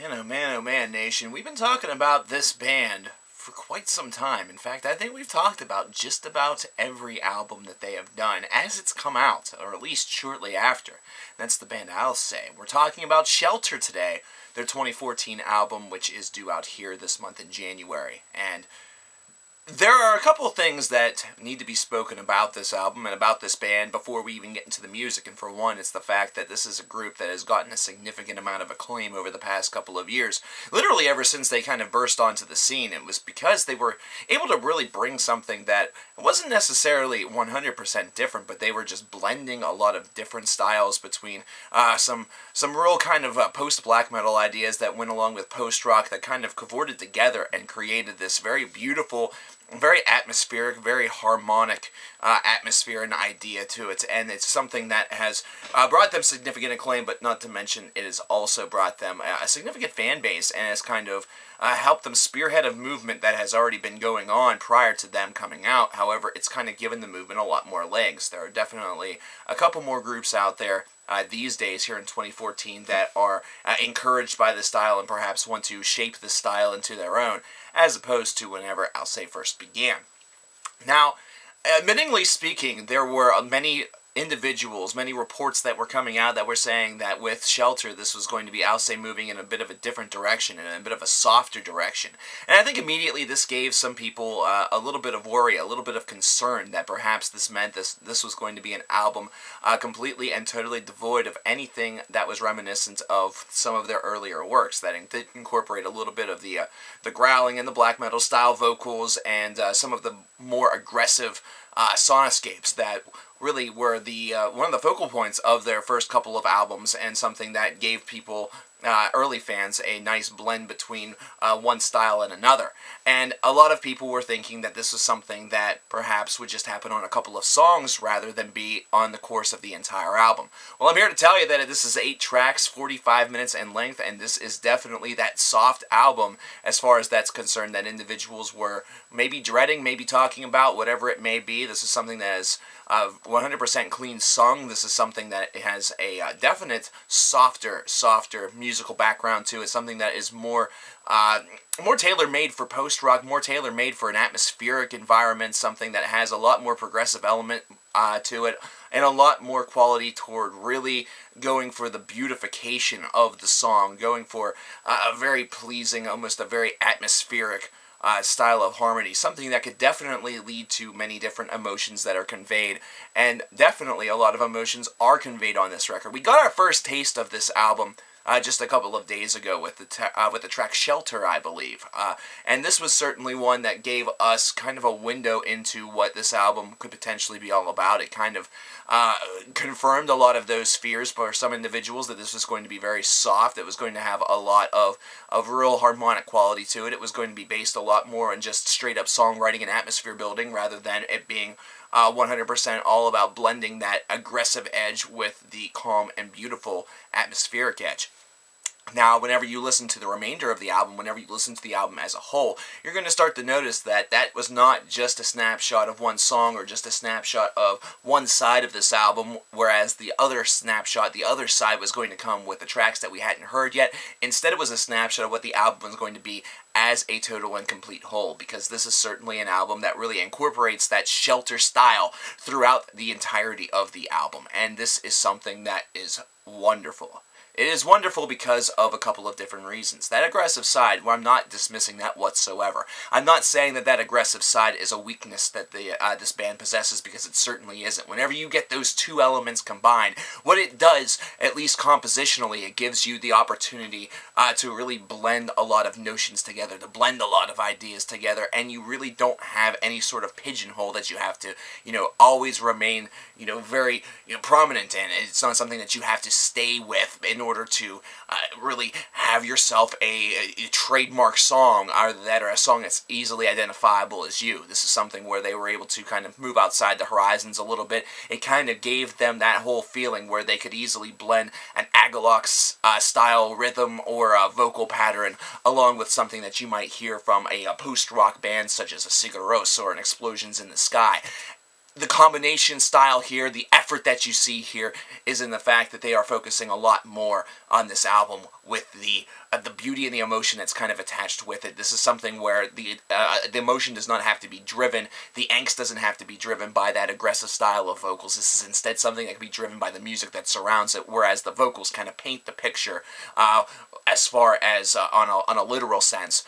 Man, oh man, oh man, Nation. We've been talking about this band for quite some time. In fact, I think we've talked about just about every album that they have done as it's come out, or at least shortly after. That's the band Alcest. We're talking about Shelter today, their 2014 album, which is due out here this month in January. And there are a couple things that need to be spoken about this album and about this band before we even get into the music. And for one, it's the fact that this is a group that has gotten a significant amount of acclaim over the past couple of years. Literally, ever since they kind of burst onto the scene, it was because they were able to really bring something that wasn't necessarily 100% different, but they were just blending a lot of different styles between uh, some some real kind of uh, post black metal ideas that went along with post rock that kind of cavorted together and created this very beautiful very atmospheric, very harmonic uh, atmosphere and idea to it, and it's something that has uh, brought them significant acclaim. But not to mention, it has also brought them a significant fan base, and has kind of uh, helped them spearhead a movement that has already been going on prior to them coming out. However, it's kind of given the movement a lot more legs. There are definitely a couple more groups out there uh, these days here in 2014 that are uh, encouraged by the style and perhaps want to shape the style into their own, as opposed to whenever Alcest first began. Now, admittingly speaking, there were many individuals, many reports that were coming out that were saying that with Shelter, this was going to be Alcest moving in a bit of a different direction, in a bit of a softer direction. And I think immediately this gave some people uh, a little bit of worry, a little bit of concern that perhaps this meant this this was going to be an album uh, completely and totally devoid of anything that was reminiscent of some of their earlier works, that did incorporate a little bit of the uh, the growling and the black metal style vocals and uh, some of the more aggressive uh, sonoscapes that really were the uh, one of the focal points of their first couple of albums and something that gave people uh, early fans a nice blend between uh, one style and another. And a lot of people were thinking that this was something that perhaps would just happen on a couple of songs rather than be on the course of the entire album. Well, I'm here to tell you that this is eight tracks, 45 minutes in length, and this is definitely that soft album as far as that's concerned that individuals were maybe dreading, maybe talking about, whatever it may be. This is something that is uh, 100% clean sung. This is something that has a uh, definite softer, softer musical background to it. Something that is more, uh, more tailor-made for post-rock, more tailor-made for an atmospheric environment. Something that has a lot more progressive element uh, to it, and a lot more quality toward really going for the beautification of the song, going for a very pleasing, almost a very atmospheric uh, style of harmony, something that could definitely lead to many different emotions that are conveyed, and definitely a lot of emotions are conveyed on this record. We got our first taste of this album uh, just a couple of days ago with the uh, with the track "Shelter," I believe, uh, and this was certainly one that gave us kind of a window into what this album could potentially be all about. It kind of uh, confirmed a lot of those fears for some individuals that this was going to be very soft. It was going to have a lot of of real harmonic quality to it. It was going to be based a lot more on just straight up songwriting and atmosphere building rather than it being uh, 100% all about blending that aggressive edge with the calm and beautiful atmospheric edge. Now, whenever you listen to the remainder of the album, whenever you listen to the album as a whole, you're going to start to notice that that was not just a snapshot of one song or just a snapshot of one side of this album, whereas the other snapshot, the other side, was going to come with the tracks that we hadn't heard yet. Instead, it was a snapshot of what the album was going to be as a total and complete whole, because this is certainly an album that really incorporates that shelter style throughout the entirety of the album, and this is something that is wonderful. It is wonderful because of a couple of different reasons. That aggressive side, well, I'm not dismissing that whatsoever. I'm not saying that that aggressive side is a weakness that the uh, this band possesses because it certainly isn't. Whenever you get those two elements combined, what it does, at least compositionally, it gives you the opportunity uh, to really blend a lot of notions together, to blend a lot of ideas together, and you really don't have any sort of pigeonhole that you have to, you know, always remain, you know, very you know, prominent in. It's not something that you have to stay with in to uh, really have yourself a, a, trademark song, either that or a song that's easily identifiable as you. This is something where they were able to kind of move outside the horizons a little bit. It kind of gave them that whole feeling where they could easily blend an Agalloch uh, style rhythm or a vocal pattern along with something that you might hear from a, a post-rock band such as a Sigur Rós or an Explosions in the Sky the combination style here, the effort that you see here, is in the fact that they are focusing a lot more on this album with the uh, the beauty and the emotion that's kind of attached with it. This is something where the uh, the emotion does not have to be driven, the angst doesn't have to be driven by that aggressive style of vocals. This is instead something that can be driven by the music that surrounds it, whereas the vocals kind of paint the picture uh, as far as uh, on a on a literal sense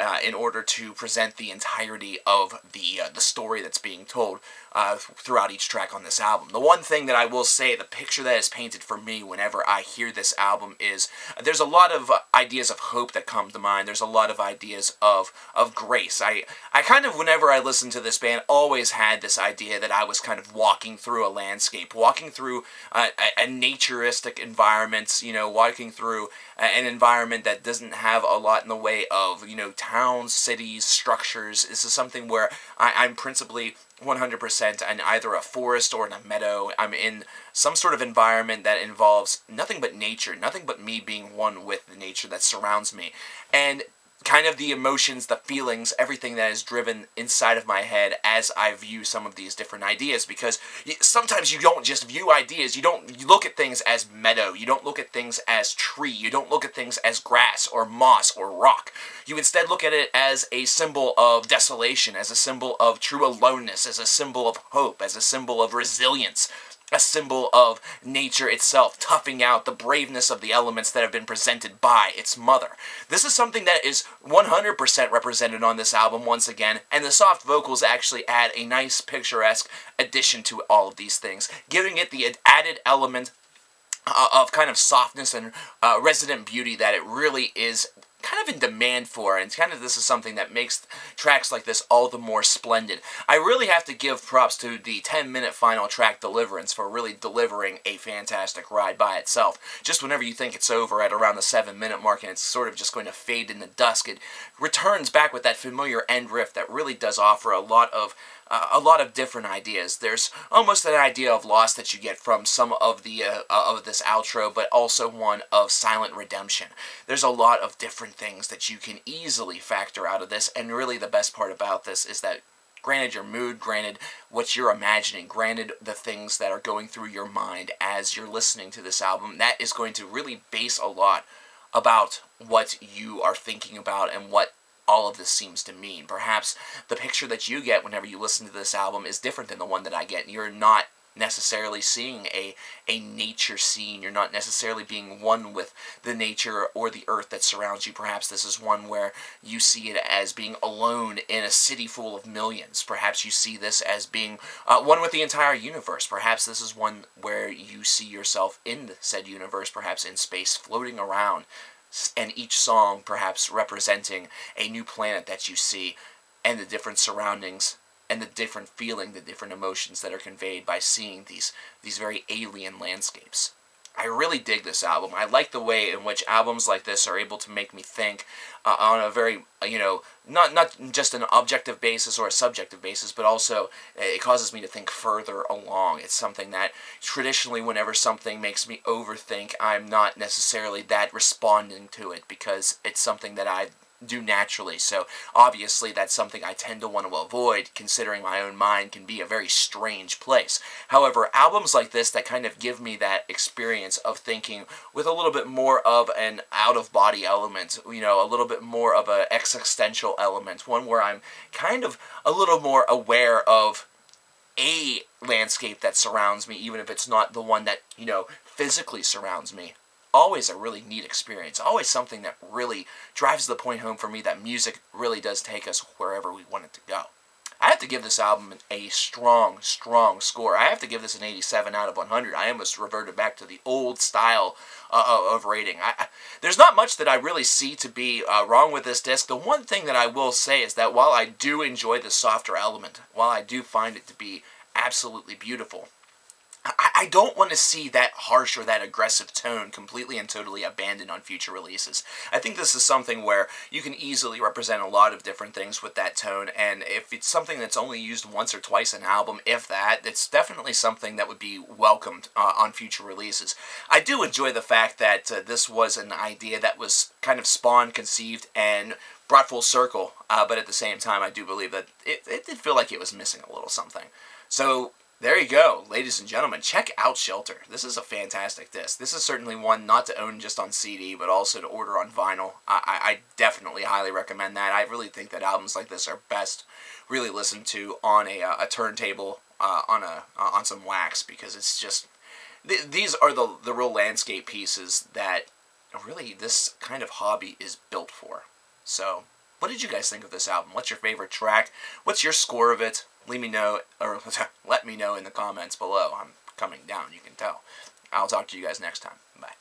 uh, in order to present the entirety of the uh, the story that's being told uh, throughout each track on this album. The one thing that I will say, the picture that is painted for me whenever I hear this album is there's a lot of uh, ideas of hope that come to mind. There's a lot of ideas of of grace. I I kind of whenever I listen to this band always had this idea that I was kind of walking through a landscape, walking through a, a, a naturistic environment. You know, walking through an environment that doesn't have a lot in the way of you know towns, cities, structures. This is something where I, I'm principally 100% in either a forest or in a meadow. I'm in some sort of environment that involves nothing but nature, nothing but me being one with the nature that surrounds me. And kind of the emotions, the feelings, everything that is driven inside of my head as I view some of these different ideas. Because sometimes you don't just view ideas, you don't you look at things as meadow, you don't look at things as tree, you don't look at things as grass or moss or rock. You instead look at it as a symbol of desolation, as a symbol of true aloneness, as a symbol of hope, as a symbol of resilience, a symbol of nature itself, toughing out the braveness of the elements that have been presented by its mother. This is something that is 100% represented on this album once again, and the soft vocals actually add a nice picturesque addition to all of these things, giving it the added element uh, of kind of softness and uh, resident beauty that it really is kind of in demand for, and kind of this is something that makes tracks like this all the more splendid. I really have to give props to the 10-minute final track Deliverance for really delivering a fantastic ride by itself. Just whenever you think it's over at around the 7-minute mark and it's sort of just going to fade in the dusk, it returns back with that familiar end riff that really does offer a lot of a lot of different ideas. There's almost an idea of loss that you get from some of the uh, uh, of this outro, but also one of silent redemption. There's a lot of different things that you can easily factor out of this, and really the best part about this is that granted your mood, granted what you're imagining, granted the things that are going through your mind as you're listening to this album, that is going to really base a lot about what you are thinking about and what all of this seems to mean. Perhaps the picture that you get whenever you listen to this album is different than the one that I get. You're not necessarily seeing a a nature scene. You're not necessarily being one with the nature or the earth that surrounds you. Perhaps this is one where you see it as being alone in a city full of millions. Perhaps you see this as being uh, one with the entire universe. Perhaps this is one where you see yourself in said universe, perhaps in space, floating around, and each song perhaps representing a new planet that you see and the different surroundings and the different feeling, the different emotions that are conveyed by seeing these these very alien landscapes. I really dig this album. I like the way in which albums like this are able to make me think uh, on a very, you know, not not just an objective basis or a subjective basis, but also uh, it causes me to think further along. It's something that traditionally, whenever something makes me overthink, I'm not necessarily that responding to it because it's something that I do naturally. So obviously that's something I tend to want to avoid considering my own mind can be a very strange place. However, albums like this that kind of give me that experience of thinking with a little bit more of an out-of-body element, you know, a little bit more of an existential element, one where I'm kind of a little more aware of a landscape that surrounds me, even if it's not the one that, you know, physically surrounds me always a really neat experience. Always something that really drives the point home for me that music really does take us wherever we want it to go. I have to give this album a strong, strong score. I have to give this an 87 out of 100. I almost reverted back to the old style uh, uh, of rating. I, I, there's not much that I really see to be uh, wrong with this disc. The one thing that I will say is that while I do enjoy the softer element, while I do find it to be absolutely beautiful, I don't want to see that harsh or that aggressive tone completely and totally abandoned on future releases. I think this is something where you can easily represent a lot of different things with that tone, and if it's something that's only used once or twice an album, if that, it's definitely something that would be welcomed uh, on future releases. I do enjoy the fact that uh, this was an idea that was kind of spawned, conceived, and brought full circle, uh, but at the same time, I do believe that it, it did feel like it was missing a little something. So there you go, ladies and gentlemen. Check out Shelter. This is a fantastic disc. This is certainly one not to own just on CD, but also to order on vinyl. I, I, definitely highly recommend that. I really think that albums like this are best really listened to on a, uh, a turntable uh, on a uh, on some wax because it's just th- these are the the real landscape pieces that really this kind of hobby is built for. So, what did you guys think of this album? What's your favorite track? What's your score of it? Leave me know or let me know in the comments below. I'm coming down, you can tell. I'll talk to you guys next time. Bye.